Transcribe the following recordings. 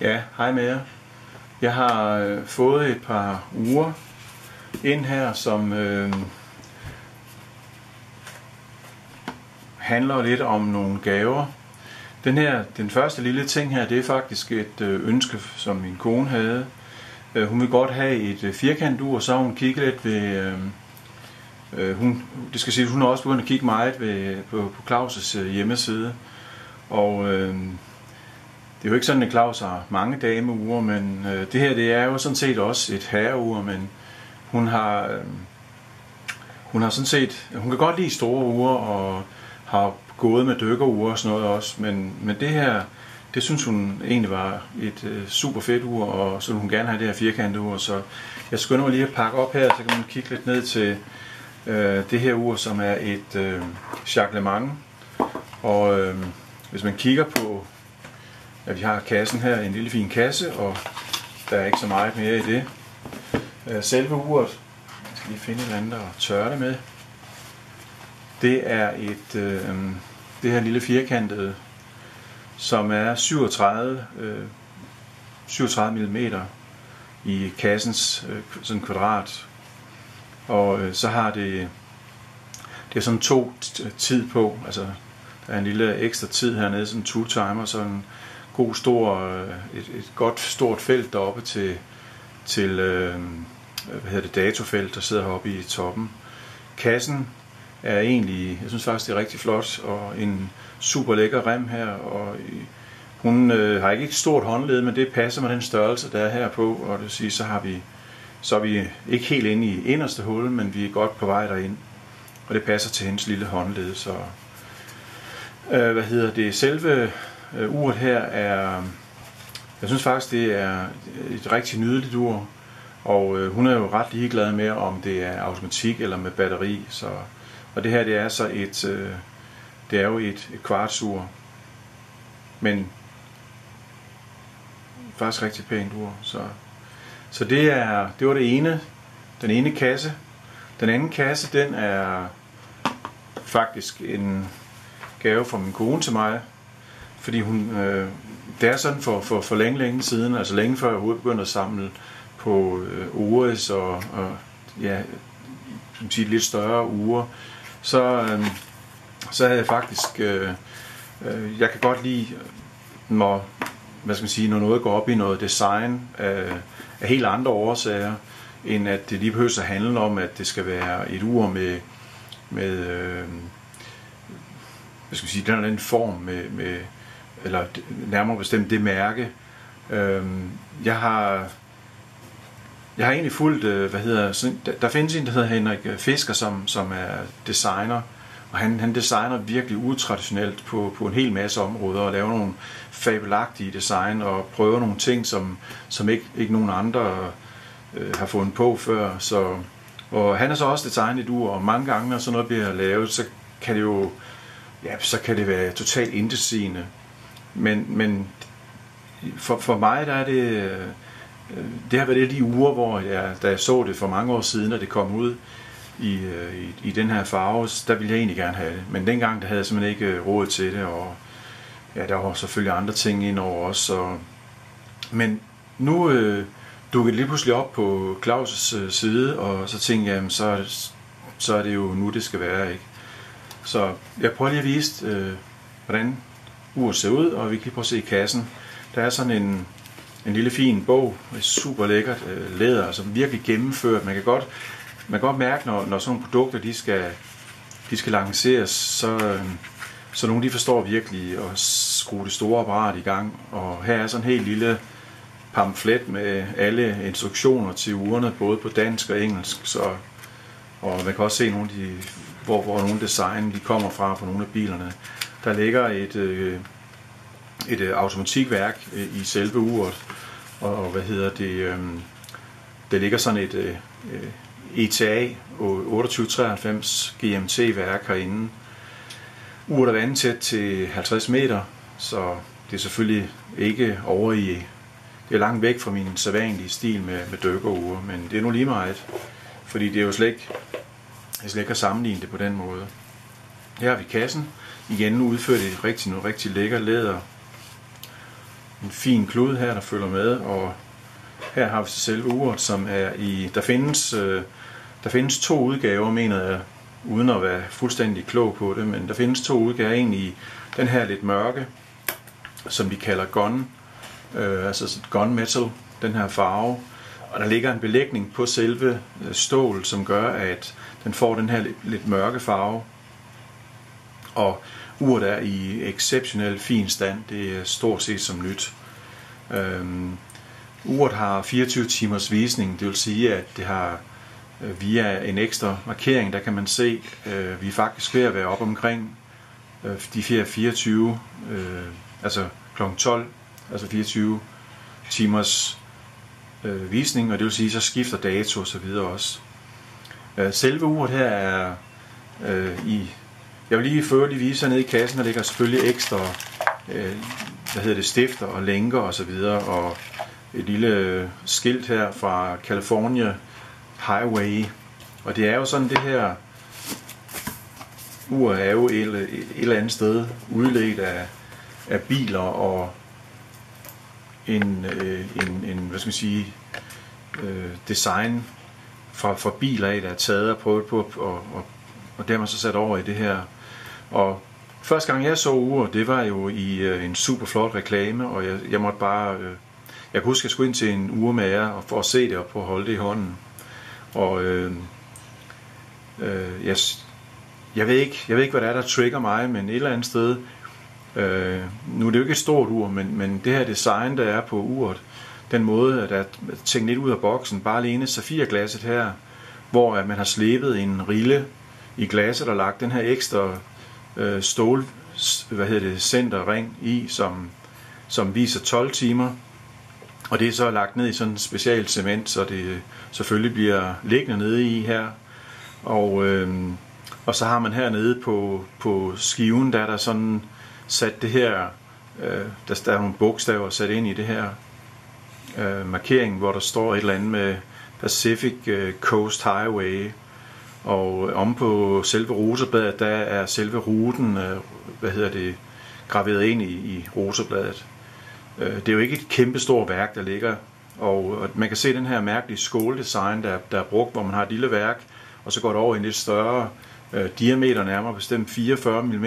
Ja, hej med jer. Jeg har øh, fået et par uger ind her, som øh, handler lidt om nogle gaver. Den her, den første lille ting her, det er faktisk et øh, ønske, som min kone havde. Øh, hun vil godt have et øh, firkantet så har hun kigget lidt ved... Øh, øh, hun, det skal sige, hun har også begyndt at kigge meget ved, øh, på, på Claus' øh, hjemmeside. Og øh, det er jo ikke sådan, at Claus har mange dameure, men øh, det her det er jo sådan set også et herreur, men hun har, øh, hun har sådan set, hun kan godt lide store uger og har gået med dykkerure og sådan noget også, men, men det her, det synes hun egentlig var et øh, super fedt ur, og så ville hun gerne have det her firkantede ur, så jeg skynder mig lige at pakke op her, så kan man kigge lidt ned til øh, det her ur, som er et øh, Jacques Le Mans, og øh, hvis man kigger på at vi har kassen her, en lille fin kasse, og der er ikke så meget mere i det. Øh, selve uret, jeg skal lige finde et eller andet at tørre det med, det er et, øh, det her lille firkantede, som er 37, øh, 37 mm i kassens øh, sådan kvadrat. Og øh, så har det, det er sådan to tid på, altså der er en lille ekstra tid hernede, sådan en two timer, sådan god stor, øh, et, et godt stort felt deroppe til, til øh, hvad hedder det, datofelt, der sidder heroppe i toppen. Kassen er egentlig, jeg synes faktisk, det er rigtig flot, og en super lækker rem her, og hun øh, har ikke et stort håndled, men det passer med den størrelse, der er her på, og det vil sige, så har vi så er vi ikke helt inde i inderste hul, men vi er godt på vej derind. Og det passer til hendes lille håndled, så øh, hvad hedder det, selve øh, uret her er, jeg synes faktisk, det er et rigtig nydeligt ur. Og øh, hun er jo ret ligeglad med, om det er automatik eller med batteri. Så, og det her, det er så et, øh, det er jo et, et kvartsur. Men faktisk rigtig pænt ur. Så, så det, er, det var det ene, den ene kasse. Den anden kasse, den er faktisk en gave fra min kone til mig, fordi hun, øh, det er sådan for, for, for længe, længe siden, altså længe før jeg overhovedet begyndte at samle på øh, OS og, og ja, sige, lidt større uger, så, øh, så havde jeg faktisk, øh, øh, jeg kan godt lide, når, hvad skal man sige, når noget går op i noget design af, af helt andre årsager, end at det lige behøver at handle om, at det skal være et ur med, med øh, hvad skal man sige, den eller anden form med, med eller nærmere bestemt det mærke. Øh, jeg har jeg har egentlig fulgt, øh, hvad hedder, sådan, der, der findes en, der hedder Henrik øh, Fisker, som, som er designer, og han, han designer virkelig utraditionelt på, på en hel masse områder, og laver nogle fabelagtige design, og prøver nogle ting, som, som ikke, ikke nogen andre øh, har fundet på før. Så, og han er så også designet ur, og mange gange, når sådan noget bliver lavet, så kan det jo, ja, så kan det være totalt intetsigende. Men, men for, for mig der er det, øh, det har været de uger, hvor jeg, da jeg så det for mange år siden, og det kom ud i, øh, i, i den her farve, der ville jeg egentlig gerne have det. Men dengang der havde jeg simpelthen ikke øh, råd til det, og ja, der var selvfølgelig andre ting ind over også. Og, men nu øh, dukkede det lige pludselig op på Claus' side, og så tænkte jeg, jamen, så, så er det jo nu, det skal være. ikke. Så jeg prøver lige at vise, øh, hvordan ur ser ud, og vi kan lige prøve at se i kassen. Der er sådan en, en lille fin bog, med super lækkert øh, læder, altså virkelig gennemført. Man kan godt, man kan godt mærke, når, når sådan nogle produkter de skal, de skal lanceres, så, øh, så nogle de forstår virkelig at skrue det store apparat i gang. Og her er sådan en helt lille pamflet med alle instruktioner til urene, både på dansk og engelsk. Så, og man kan også se nogle af de, hvor, hvor nogle design de kommer fra på nogle af bilerne. Der ligger et, øh, et øh, automatikværk øh, i selve uret, og hvad hedder det, øh, der ligger sådan et øh, ETA 2893 GMT-værk herinde. Uret er vandtæt til 50 meter, så det er selvfølgelig ikke over i det er langt væk fra min sædvanlige stil med, med dykkerure, men det er nu lige meget, fordi det er jo slet ikke, jeg slet ikke kan sammenligne det på den måde. Her har vi kassen, igen nu udført i rigtig, noget rigtig lækker læder. en fin klud her, der følger med, og her har vi så selve uret, som er i... Der findes, øh, der findes to udgaver, mener jeg, uden at være fuldstændig klog på det, men der findes to udgaver. En i den her lidt mørke, som vi kalder gun, øh, altså gun metal, den her farve. Og der ligger en belægning på selve øh, stål, som gør, at den får den her lidt, lidt mørke farve. Og uret er i exceptionel fin stand. Det er stort set som nyt. Øhm, uret har 24 timers visning, det vil sige, at det har øh, via en ekstra markering, der kan man se, øh, vi er faktisk ved at være op omkring øh, de 24, øh, altså kl. 12, altså 24 timers øh, visning, og det vil sige, så skifter dato og så videre også. Øh, selve uret her er øh, i, jeg vil lige føre lige vise ned i kassen, der ligger selvfølgelig ekstra, øh, hvad hedder det, stifter og lænker og så videre, og et lille skilt her fra California Highway. Og det er jo sådan det her ur er jo et, et eller andet sted udledt af, af biler og en, øh, en, en hvad skal man sige, øh, design fra, fra biler af, der er taget og prøvet på, og, og, og dermed så sat over i det her. Og første gang jeg så ure, det var jo i øh, en super flot reklame, og jeg, jeg måtte bare, øh, jeg kunne huske, at jeg skulle ind til en urmager og for at se det og på at holde det i hånden. Og øh, øh, jeg, jeg, ved ikke, jeg ved ikke, hvad der er, der trigger mig, men et eller andet sted, øh, nu er det jo ikke et stort ur, men, men det her design, der er på uret, den måde, at der er tænkt lidt ud af boksen, bare alene safirglasset her, hvor at man har slebet en rille i glasset og lagt den her ekstra øh, stål, hvad hedder det, centerring i, som, som viser 12 timer. Og det er så lagt ned i sådan en special cement, så det selvfølgelig bliver liggende nede i her. Og, øh, og så har man hernede på, på skiven, der er der sådan sat det her, øh, der, der er nogle bogstaver sat ind i det her øh, markering, hvor der står et eller andet med Pacific øh, Coast Highway. Og øh, om på selve rosebladet, der er selve ruten, øh, hvad hedder det, graveret ind i, i rosebladet. Øh, det er jo ikke et kæmpestort værk, der ligger, og, og man kan se den her mærkelige skåldesign, der, der er brugt, hvor man har et lille værk, og så går det over i en lidt større øh, diameter, nærmere bestemt 44 mm.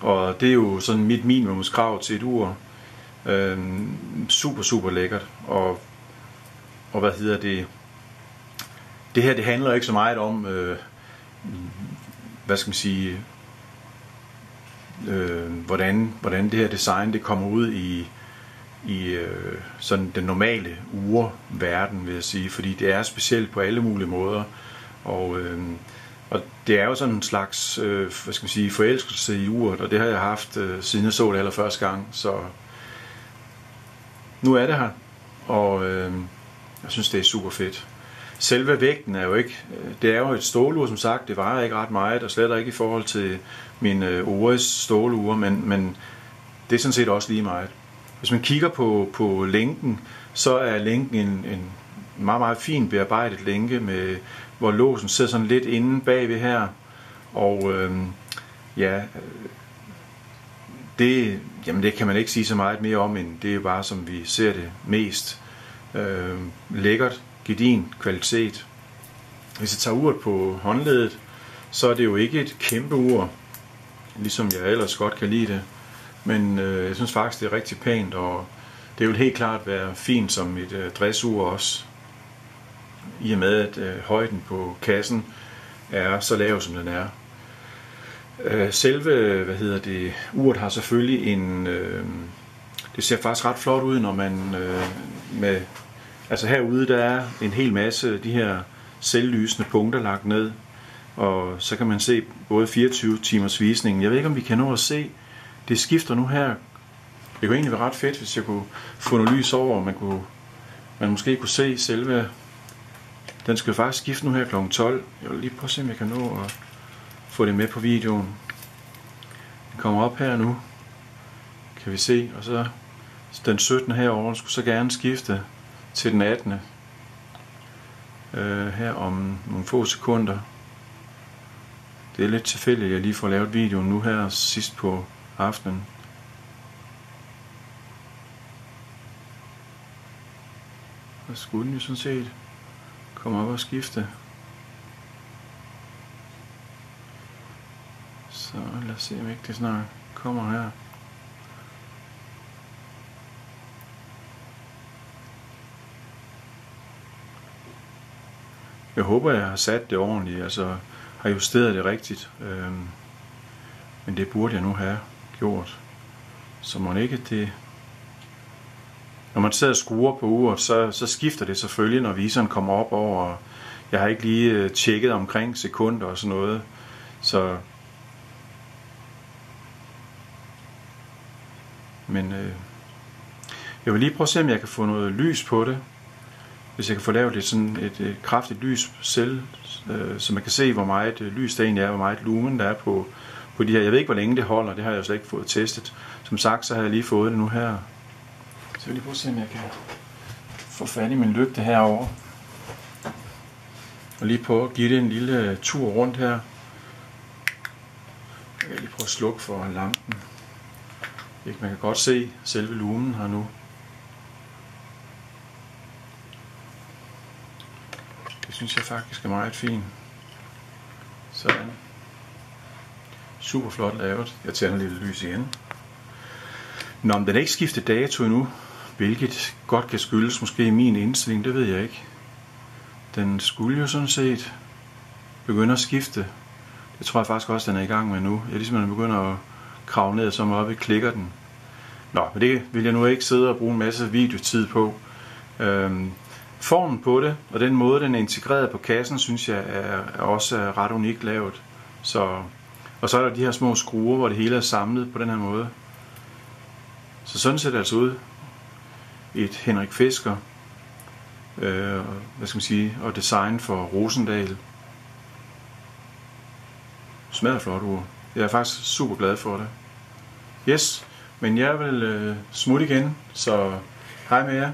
Og det er jo sådan mit minimumskrav til et ur. Øh, super, super lækkert. Og, og hvad hedder det? Det her, det handler ikke så meget om, øh, hvad skal man sige, øh, hvordan, hvordan det her design det kommer ud i, i øh, sådan den normale urverden, vil jeg sige, fordi det er specielt på alle mulige måder. Og, øh, og det er jo sådan en slags øh, hvad skal man sige, forelskelse i uret, og det har jeg haft øh, siden jeg så det allerførste gang. Så nu er det her, og øh, jeg synes, det er super fedt. Selve vægten er jo ikke, øh, det er jo et stålur, som sagt, det vejer ikke ret meget, og slet ikke i forhold til min øh, Ores stålure, men, men det er sådan set også lige meget. Hvis man kigger på, på lænken, så er lænken en, en meget, meget fin bearbejdet lænke, med, hvor låsen sidder sådan lidt inde bagved her, og øh, ja, det, jamen det kan man ikke sige så meget mere om, end det er bare som vi ser det mest øh, lækkert, gedin kvalitet. Hvis jeg tager uret på håndledet, så er det jo ikke et kæmpe ur, ligesom jeg ellers godt kan lide det. Men øh, jeg synes faktisk, det er rigtig pænt, og det vil helt klart være fint som et øh, dressur også. I og med, at øh, højden på kassen er så lav, som den er. Øh, selve, hvad hedder det, uret har selvfølgelig en, øh, det ser faktisk ret flot ud, når man øh, med, altså herude der er en hel masse af de her selvlysende punkter lagt ned, og så kan man se både 24 timers visning. Jeg ved ikke, om vi kan nå at se, det skifter nu her. Det kunne egentlig være ret fedt, hvis jeg kunne få noget lys over, og man, kunne, man måske kunne se selve... Den skal faktisk skifte nu her kl. 12. Jeg vil lige prøve at se, om jeg kan nå at få det med på videoen. Den kommer op her nu, kan vi se, og så den 17. herovre skulle så gerne skifte til den 18. Øh, her om nogle få sekunder. Det er lidt tilfældigt, at jeg lige får lavet videoen nu her sidst på aftenen. Og skulle den jo sådan set komme op og skifte. Så lad os se, om ikke det snart kommer her. Jeg håber, jeg har sat det ordentligt, altså har justeret det rigtigt. Øhm, men det burde jeg nu have gjort. Så må ikke det... Når man sidder og skruer på uret, så, så skifter det selvfølgelig, når viseren kommer op over. Jeg har ikke lige øh, tjekket omkring sekunder og sådan noget. Så Men øh, jeg vil lige prøve at se, om jeg kan få noget lys på det. Hvis jeg kan få lavet lidt sådan et, øh, kraftigt lys selv, øh, så man kan se, hvor meget øh, lys der egentlig er, hvor meget lumen der er på, på de her. Jeg ved ikke, hvor længe det holder, det har jeg jo slet ikke fået testet. Som sagt, så har jeg lige fået det nu her. Så jeg vil lige prøve at se, om jeg kan få fat i min lygte herover Og lige prøve at give det en lille øh, tur rundt her. Jeg kan lige prøve at slukke for lampen. Ikke? Man kan godt se selve lumen her nu. Synes jeg faktisk er meget fin. Sådan. Super flot lavet. Jeg tænder lidt lys igen. Nå, men den er ikke skiftet dato endnu, hvilket godt kan skyldes måske min indstilling, det ved jeg ikke. Den skulle jo sådan set begynde at skifte. Det tror jeg faktisk også, den er i gang med nu. Jeg er ligesom, den begynder at krave ned, som op i klikker den. Nå, men det vil jeg nu ikke sidde og bruge en masse videotid på. Øhm, formen på det, og den måde, den er integreret på kassen, synes jeg er, er også ret unikt lavet. Så, og så er der de her små skruer, hvor det hele er samlet på den her måde. Så sådan ser det altså ud. Et Henrik Fisker, øh, hvad skal man sige, og design for Rosendal. Smager flot ur. Jeg er faktisk super glad for det. Yes, men jeg vil øh, smutte igen, så hej med jer.